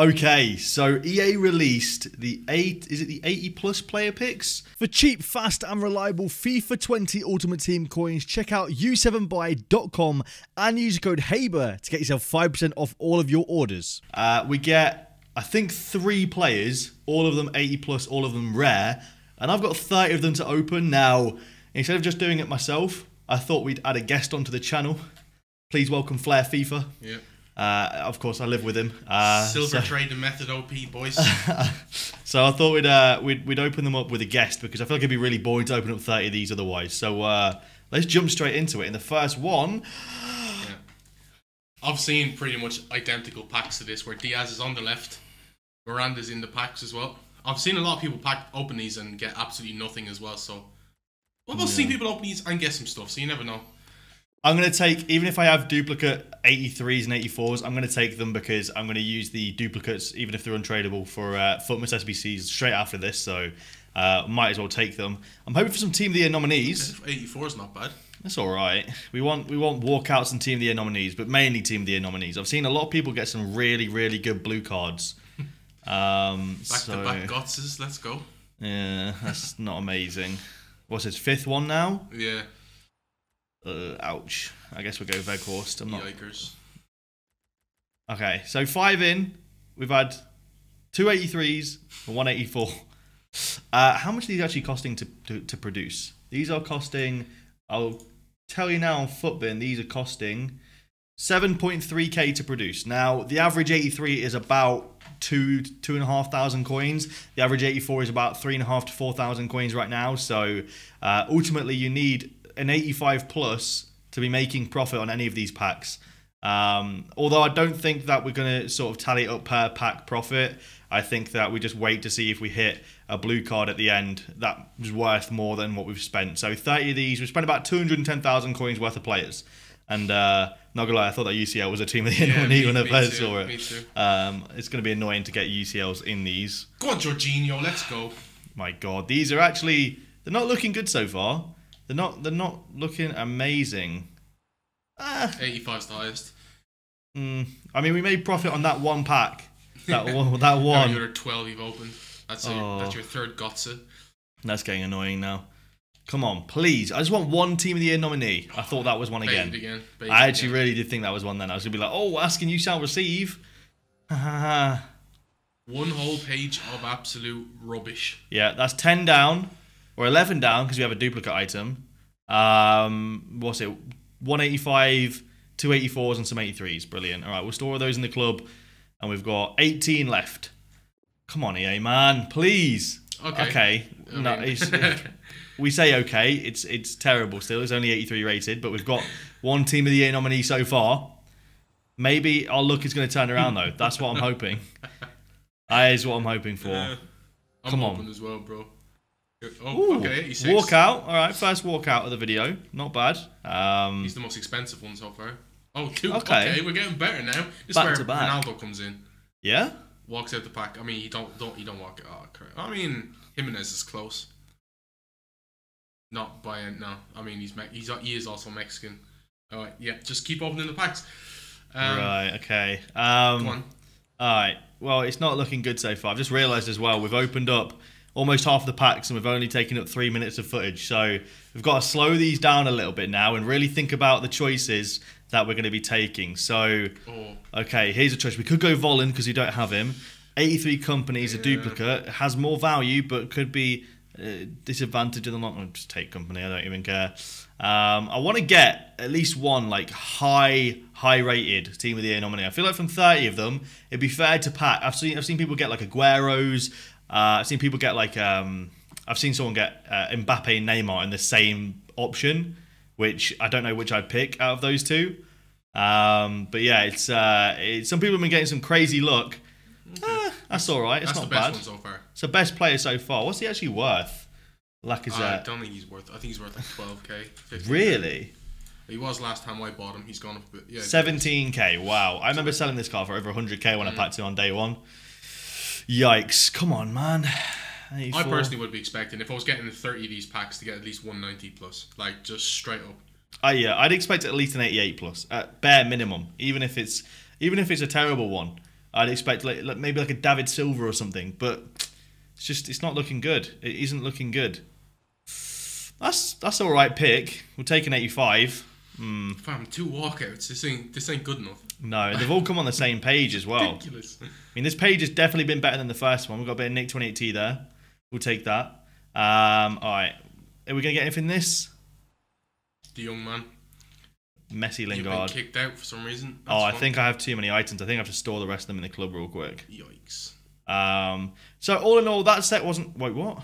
Okay, so EA released the 8 is it the 80 plus player picks? For cheap, fast and reliable FIFA 20 Ultimate Team coins, check out u7buy.com and use code HABER to get yourself 5% off all of your orders. Uh, we get I think 3 players, all of them 80 plus, all of them rare, and I've got 30 of them to open. Now, instead of just doing it myself, I thought we'd add a guest onto the channel. Please welcome Flair FIFA. Yeah. Uh, of course, I live with him. Uh, Silver so, trading method OP boys. so I thought we'd, uh, we'd we'd open them up with a guest because I feel like it'd be really boring to open up thirty of these otherwise. So uh, let's jump straight into it. In the first one, yeah. I've seen pretty much identical packs to this, where Diaz is on the left, Miranda's in the packs as well. I've seen a lot of people pack open these and get absolutely nothing as well. So we'll yeah. see people open these and get some stuff. So you never know. I'm going to take, even if I have duplicate 83s and 84s, I'm going to take them because I'm going to use the duplicates, even if they're untradeable, for uh, FUTMAS SBCs straight after this. So uh, might as well take them. I'm hoping for some Team of the Year nominees. 84 is not bad. That's all right. We want we want walkouts and Team of the Year nominees, but mainly Team of the Year nominees. I've seen a lot of people get some really really good blue cards. Um, back so, to back Gotses, let's go. Yeah, that's not amazing. What's his fifth one now? Yeah. Uh, ouch. I guess we'll go Weghorst. I'm not. Yikers. Okay, so five in. We've had two 83s and 184. Uh, how much are these actually costing to, to, to produce? These are costing, I'll tell you now on Futbin, these are costing 7.3k to produce. Now, the average 83 is about two, two and a half thousand coins. The average 84 is about three and a half to four thousand coins right now. So, uh, ultimately, you need an 85 plus to be making profit on any of these packs. Um, although I don't think that we're going to sort of tally up per pack profit. I think that we just wait to see if we hit a blue card at the end that is worth more than what we've spent. So 30 of these, we spent about 210,000 coins worth of players. And uh, not gonna lie, I thought that UCL was a team of the yeah, when I first saw it. Me too. Um, it's gonna be annoying to get UCLs in these. Go on, Jorginho, let's go. My God, these are actually they're not looking good so far. They're not. They're not looking amazing. Ah. 85's the highest. Mm, I mean, we made profit on that one pack. That one. That one. Your 12 you've opened. That's oh. that's your third gotcha. That's getting annoying now. Come on, please. I just want one Team of the Year nominee. I thought that was one again. again. I actually again. really did think that was one then. I was going to be like, oh, asking you shall receive. one whole page of absolute rubbish. Yeah, that's 10 down. Or 11 down because we have a duplicate item. Um, what's it? 185, 284s, and some 83s. Brilliant. All right, we'll store those in the club. And we've got 18 left. Come on, EA, man. Please. Okay. Okay. no, we say okay. It's it's terrible still. It's only 83 rated, but we've got one Team of the Year nominee so far. Maybe our luck is going to turn around, though. That's what I'm hoping. That is what I'm hoping for. Yeah, I'm Come on. as well, bro. Oh, Ooh, okay, 86. Walk out. All right, first walk out of the video. Not bad. Um, He's the most expensive one so far. Oh, two. Okay, okay we're getting better now. This back is where Ronaldo comes in. Yeah. Walks out the pack. I mean, he don't don't he don't walk. Oh, correct. I mean, Jimenez is close. Not by no. I mean, he's he's he is also Mexican. All right, yeah. Just keep opening the packs. Um, right. Okay. Um, All right. Well, it's not looking good so far. I've just realised as well. We've opened up almost half the packs and we've only taken up three minutes of footage. So we've got to slow these down a little bit now and really think about the choices that we're going to be taking. So, oh. okay, here's a choice. We could go Volland because we don't have him. 83 Kompany's, yeah. a duplicate, has more value but could be uh, disadvantage of the long. I'll just take Kompany. I don't even care. Um, I want to get at least one like high, high rated team of the year nominee. I feel like from 30 of them, it'd be fair to pack. I've seen I've seen people get like Aguero's, uh, I've seen people get like um, I've seen someone get uh, Mbappe and Neymar in the same option, which I don't know which I'd pick out of those two. Um, but yeah, it's, uh, it's some people have been getting some crazy luck. Eh, that's all right. It's that's not bad. so far. It's the best player so far. What's he actually worth? Lacazette. I don't think he's worth. I think he's worth like 12k. Really? He was last time I bought him. He's gone up a bit. Yeah. 17k. Wow. I remember selling this car for over 100k when mm. I packed it on day one. Yikes! Come on, man. 84. I personally would be expecting if I was getting 30 of these packs to get at least 190 plus, like just straight up. Uh, yeah, I'd expect at least an 88 plus, at bare minimum. Even if it's even if it's a terrible one, I'd expect like, like maybe like a David Silva or something, but it's just it's not looking good. It isn't looking good. That's that's all right pick. We'll take an 85. Hmm. Fam, two walkouts. This ain't this ain't good enough. No, they've all come on the same page as well. Ridiculous. I mean, this page has definitely been better than the first one. We've got a bit of Nick 28T there. We'll take that. Um, all right. Are we going to get anything in this? The young man. Messi You've been Lingard. kicked out for some reason. Oh, I fine. think I have too many items. I think I have to store the rest of them in the club real quick. Yikes. Um, so all in all, that set wasn't. Wait, what?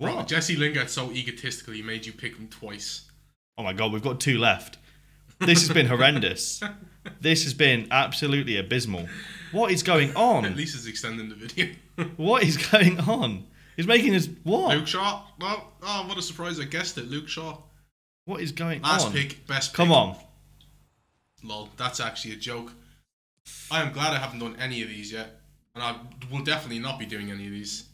Bro? Jesse Lingard so egotistical he made you pick him twice. Oh my god, we've got two left. This has been horrendous. This has been absolutely abysmal. What is going on? At least it's extending the video. What is going on? He's making us what? Luke Shaw. Well, oh, what a surprise! I guessed it. Luke Shaw. What is going on? Last on? pick, best. Pick. Come on. Lol, that's actually a joke. I am glad I haven't done any of these yet, and I will definitely not be doing any of these.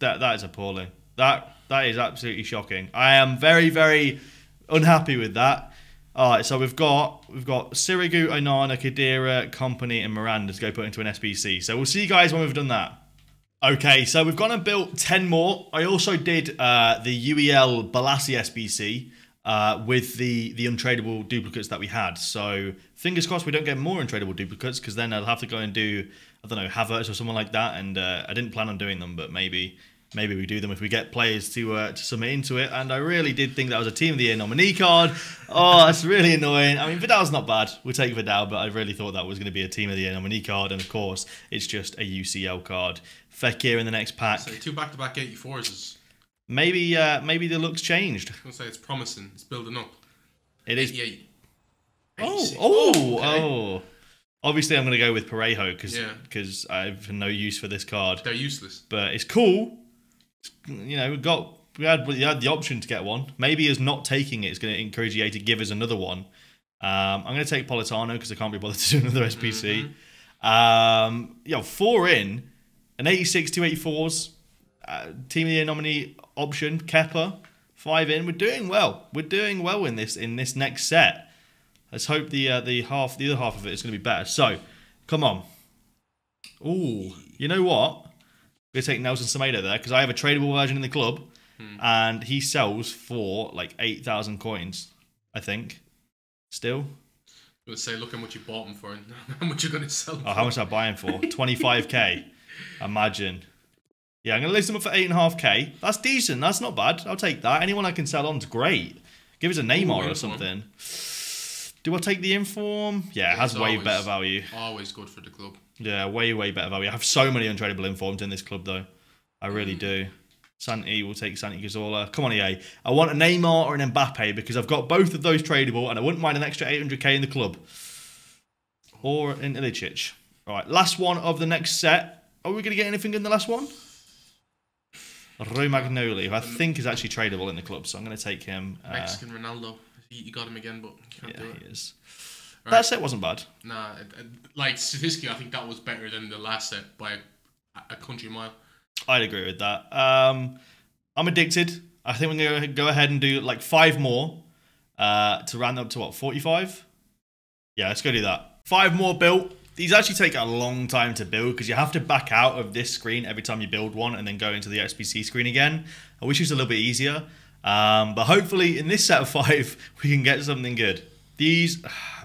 That that is appalling. That that is absolutely shocking. I am very very unhappy with that. All right, so we've got we've got Sirigu, Onana, Khedira, Kompany, and Miranda to go put into an SBC. So we'll see you guys when we've done that. Okay, so we've gone and built 10 more. I also did uh, the UEL Bolasie SBC uh, with the, the untradeable duplicates that we had. So fingers crossed we don't get more untradeable duplicates because then I'll have to go and do, I don't know, Havertz or someone like that. And uh, I didn't plan on doing them, but maybe maybe we do them if we get players to uh, to submit into it. And I really did think that was a Team of the Year nominee card. Oh, that's really annoying. I mean, Vidal's not bad. We'll take Vidal, but I really thought that was going to be a Team of the Year nominee card. And of course, it's just a UCL card. Fekir in the next pack. So two back-to-back 84s is. Maybe uh, maybe the look's changed. I'm gonna say it's promising. It's building up. It is. 88. Oh, 86. oh, okay. oh. Obviously, I'm going to go with Parejo because Yeah. I have no use for this card. They're useless. But it's cool. You know, we got we had we had the option to get one. Maybe as not taking it is going to encourage EA to give us another one. Um, I'm going to take Politano because I can't be bothered to do another SBC. Um, yo, four in, an 86 to 84s, uh, Team of the Year nominee option, Kepper, five in. We're doing well. We're doing well in this in this next set. Let's hope the uh, the half the other half of it is going to be better. So, come on. Ooh, you know what? We're gonna take Nelson Semedo there because I have a tradable version in the club, hmm. and he sells for like eight thousand coins. I think. Still, I would say, look how much you bought them for and how much you're gonna sell. Them oh, how much I buying for? Twenty five k. Imagine. Yeah, I'm gonna list them up for eight and a half k. That's decent. That's not bad. I'll take that. Anyone I can sell on's great. Give us a Neymar or inform. something. Do I take the inform? Yeah, it has way always- better value. Always good for the club. Yeah, way, way better value. I have so many untradeable informs in this club, though. I really do. Santi will take Santi Cazorla. Come on, EA. I want a Neymar or an Mbappe because I've got both of those tradable and I wouldn't mind an extra 800k in the club. Or an Ilicic. All right, last one of the next set. Are we going to get anything in the last one? Romagnoli, who I think is actually tradable in the club, so I'm going to take him. Uh, Mexican Ronaldo. You you got him again, but you can't yeah, do it. he is. Right. That set wasn't bad. Nah, like statistically, I think that was better than the last set by a, a country mile. I'd agree with that. Um, I'm addicted. I think we're gonna go ahead and do like five more uh, to round up to what 45. Yeah, let's go do that. Five more built. These actually take a long time to build because you have to back out of this screen every time you build one and then go into the XPC screen again. I wish it was a little bit easier, um, but hopefully in this set of five we can get something good. These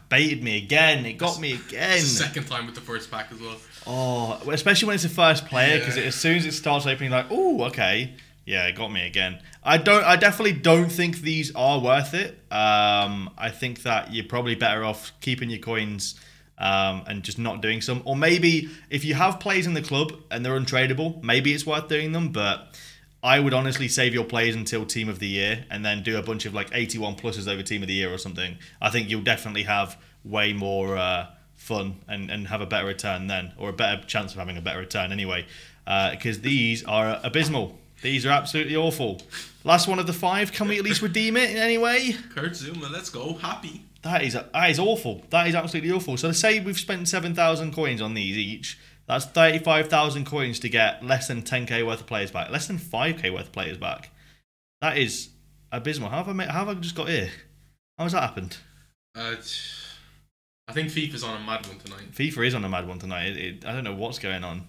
baited me again. It got me again. Second time with the first pack as well. Oh, especially when it's the first player, because Yeah. as soon as it starts opening, like, oh, okay, yeah, it got me again. I don't, I definitely don't think these are worth it. Um, I think that you're probably better off keeping your coins um, and just not doing some, or maybe if you have plays in the club and they're untradeable, maybe it's worth doing them. But I would honestly save your plays until Team of the Year and then do a bunch of like 81 pluses over Team of the Year or something. I think you'll definitely have way more uh, fun and, and have a better return then, or a better chance of having a better return anyway, because these are abysmal. These are absolutely awful. Last one of the five. Can we at least redeem it in any way? Kurt Zouma, let's go. Happy. That is that is awful. That is absolutely awful. So let's say we've spent seven thousand coins on these each. That's thirty-five thousand coins to get less than ten k worth of players back. Less than five k worth of players back. That is abysmal. How have I made, how have I just got here? How has that happened? Uh, I think FIFA's on a mad one tonight. FIFA is on a mad one tonight. It, it, I don't know what's going on.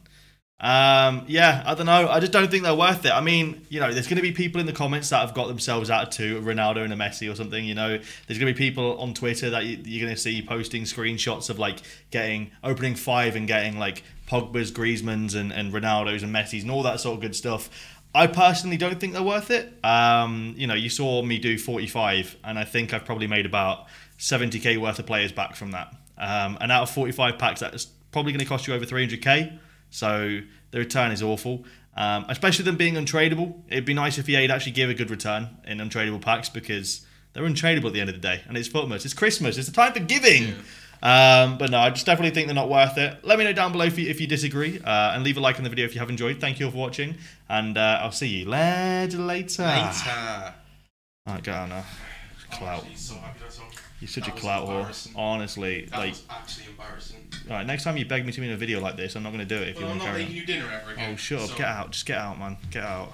Um, yeah, I don't know. I just don't think they're worth it. I mean, you know, there's going to be people in the comments that have got themselves out of two, Ronaldo and a Messi or something. You know, there's going to be people on Twitter that you, you're going to see posting screenshots of like getting opening five and getting like Pogba's, Griezmann's, and, and Ronaldo's and Messi's and all that sort of good stuff. I personally don't think they're worth it. Um, you know, you saw me do 45, and I think I've probably made about 70k worth of players back from that. Um, and out of 45 packs, that's probably going to cost you over 300k. So the return is awful. Um, especially them being untradeable. It'd be nice if EA'd actually give a good return in untradeable packs because they're untradeable at the end of the day. And it's FUTMAS. It's Christmas. It's the time for giving. Yeah. Um, but no, I just definitely think they're not worth it. Let me know down below if you, if you disagree. Uh, and leave a like on the video if you have enjoyed. Thank you all for watching. And uh, I'll see you later. Later. Later. Alright, go on now. Clout. You're such that a clout whore. Honestly, that like. actually embarrassing. All right, next time you beg me to be in a video like this, I'm not going to do it if well, you want to carry on. I'm not making you dinner ever again. Oh, shut up. So. Get out. Just get out, man. Get out.